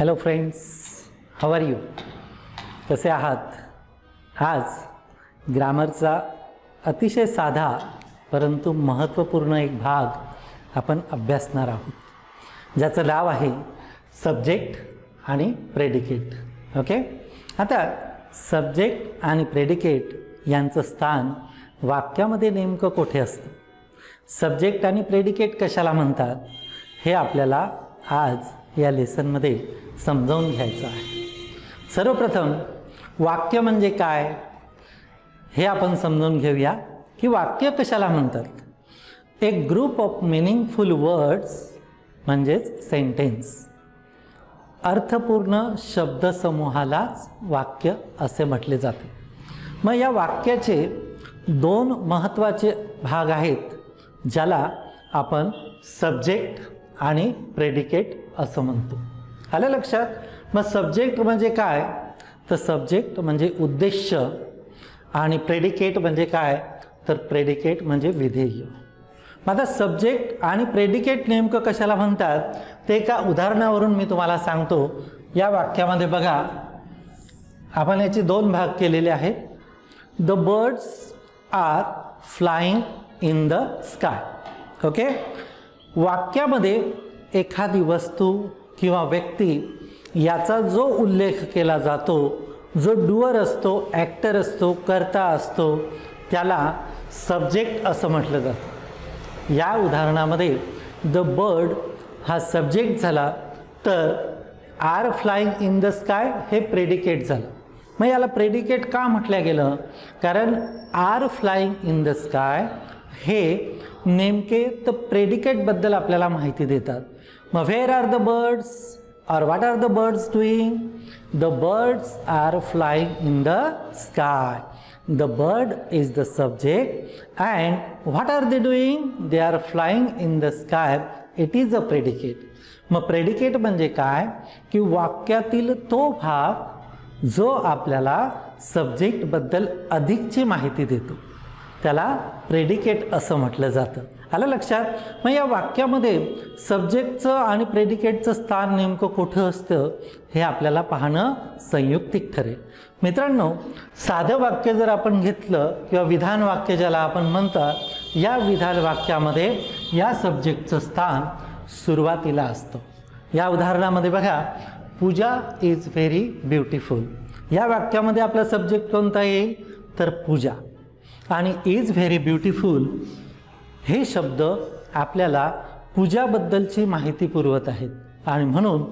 Hello friends how are you कसे आहात? आज ग्रामरचा अतिशय साधा परंतु महत्त्वपूर्ण एक भाग आपण अभ्यासणार आहोत ज्याचं नाव आहे सब्जेक्ट आणि प्रेडिकेट ओके आता सब्जेक्ट आणि प्रेडिकेट यांचं स्थान वाक्यामध्ये नेमकं कोठे असतं? सब्जेक्ट आणि प्रेडिकेट कशाला म्हणतात? हे आपल्याला आज या लेसनमध्ये समजावून घ्यायचं आहे. सर्वप्रथम वाक्य म्हणजे काय हे आपण समजून घेऊया की वाक्य कशाला म्हणतात? एक ग्रुप ऑफ मिनिंगफुल वर्ड्स म्हणजेच सेंटेन्स अर्थपूर्ण शब्दसमूहालाच वाक्य असे म्हटले जाते. मग या वाक्याचे दोन महत्त्वाचे भाग आहेत ज्याला आपण सब्जेक्ट आणि प्रेडिकेट असं म्हणतो. आलं लक्षात? मग सब्जेक्ट म्हणजे काय? तर सब्जेक्ट म्हणजे उद्देश आणि प्रेडिकेट म्हणजे काय? तर प्रेडिकेट म्हणजे विधेय. मग आता सब्जेक्ट आणि प्रेडिकेट नेमकं कशाला म्हणतात? ते एका उदाहरणावरून मी तुम्हाला सांगतो. या वाक्यामध्ये बघा. आपण याचे दोन भाग केलेले आहेत. The birds are flying in the sky okay वाक्यामध्ये एखादी वस्तू किंवा व्यक्ती याचा जो उल्लेख केला जातो जो डुअर असतो ॲक्टर असतो कर्ता असतो त्याला सब्जेक्ट असं म्हटलं जातं. या उदाहरणामध्ये द बर्ड हा सब्जेक्ट झाला तर are flying in the sky हे प्रेडिकेट झालं. मग याला प्रेडिकेट का म्हटलं गेलं? कारण are flying in the sky हे नेमके तर प्रेडिकेटबद्दल आपल्याला माहिती देतात. मग व्हेअर आर द बर्ड्स और what are the birds doing the birds are flying in the sky the bird is the subject. And what are they doing? They are flying in the sky. It is a predicate. मग predicate म्हणजे काय? की वाक्यातील तो भाग जो आपल्याला सब्जेक्टबद्दल अधिकची माहिती देतो. त्याला प्रेडिकेट असं म्हटलं जातं. आलं लक्षात? मग या वाक्यामध्ये सब्जेक्टचं आणि प्रेडिकेटचं स्थान नेमकं कुठं असतं हे आपल्याला पाहणं संयुक्तिक ठरेल. मित्रांनो साधं वाक्य जर आपण घेतलं किंवा विधान वाक्य ज्याला आपण म्हणतात या विधान वाक्यामध्ये या सब्जेक्टचं स्थान सुरुवातीला असतं. या उदाहरणामध्ये बघा पूजा इज व्हेरी ब्युटिफुल या वाक्यामध्ये आपला सब्जेक्ट कोणता येईल? तर पूजा. आणि इज व्हेरी ब्युटिफुल हे शब्द आपल्याला पूजाबद्दलची माहिती पुरवत आहेत. आणि म्हणून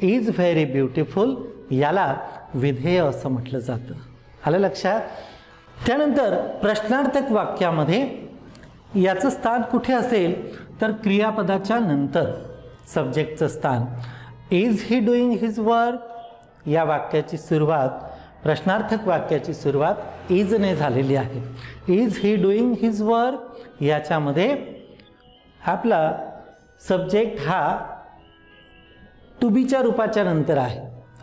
इज व्हेरी ब्युटिफुल याला विधेय असं म्हटलं जातं. आलं लक्षात? त्यानंतर प्रश्नार्थक वाक्यामध्ये याचं स्थान कुठे असेल तर क्रियापदाच्या नंतर. सब्जेक्टचं स्थान. Is he doing his work या वाक्याची सुरुवात प्रश्नार्थक वाक्याची सुरुवात इजने झालेली आहे. Is he doing his work. याच्यामध्ये आपला सब्जेक्ट हा टू बीच्या रूपाच्या नंतर आहे.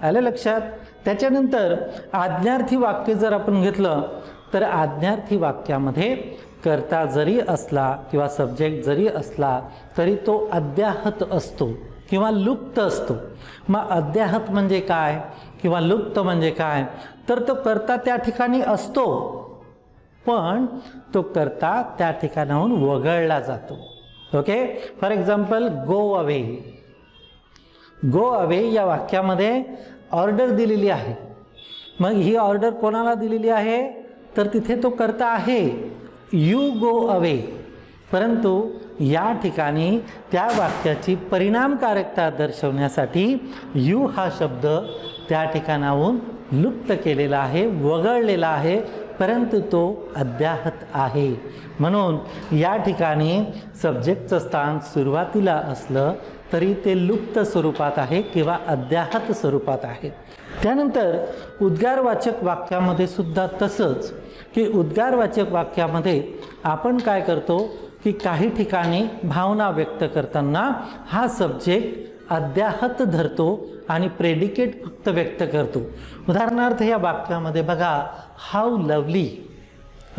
आलं लक्षात? त्याच्यानंतर आज्ञार्थी वाक्य जर आपण घेतलं तर आज्ञार्थी वाक्यामध्ये करता जरी असला किंवा सब्जेक्ट जरी असला तरी तो अद्याहत असतो. किंवा लुप्त असतो. मग अद्याहत म्हणजे काय? किंवा लुप्त म्हणजे काय? तर तो करता त्या ठिकाणी असतो. पण तो करता त्या ठिकाणाहून वगळला जातो. Okay? For example go away. Go away या वाक्यामध्ये ऑर्डर दिलेली आहे. मग ही ऑर्डर कोणाला दिलेली आहे? तर तिथे तो करता आहे. You go away. परंतु या ठिकाणी त्या वाक्याची परिणामकारकता दर्शवण्यासाठी यू हा शब्द त्या ठिकाणाहून लुप्त केलेला आहे वगळलेला आहे परंतु तो अद्याहत आहे. म्हणून या ठिकाणी सब्जेक्टचं स्थान सुरुवातीला असलं तरी ते लुप्त स्वरूपात आहे किंवा अद्याहत स्वरूपात आहे. त्यानंतर उद्गारवाचक वाक्यामध्ये सुद्धा तसंच की उद्गारवाचक वाक्यामध्ये आपण काय करतो? की काही ठिकाणी भावना व्यक्त करताना हा सब्जेक्ट अद्याहत धरतो आणि प्रेडिकेट फक्त व्यक्त करतो. उदाहरणार्थ या वाक्यामध्ये बघा हाऊ लवली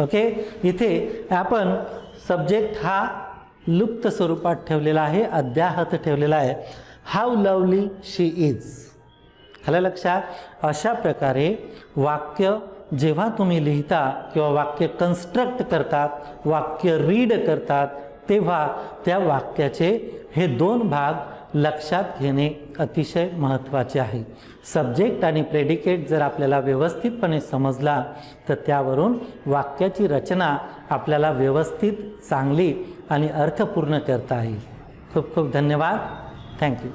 ओके इथे आपण सब्जेक्ट हा लुप्त स्वरूपात ठेवलेला आहे अद्याहत ठेवलेला आहे. हाऊ लवली शी इज आलं लक्षात? अशा प्रकारे वाक्य जेव्हा तुम्ही लिहिता किंवा वाक्य कन्स्ट्रक्ट करतात वाक्य रीड करतात तेव्हा त्या वाक्याचे हे दोन भाग लक्षात घेणे अतिशय महत्त्वाचे आहे. सब्जेक्ट आणि प्रेडिकेट जर आपल्याला व्यवस्थितपणे समजला तर त्यावरून वाक्याची रचना आपल्याला व्यवस्थित चांगली आणि अर्थपूर्ण करता येईल. खूप खूप धन्यवाद. थँक्यू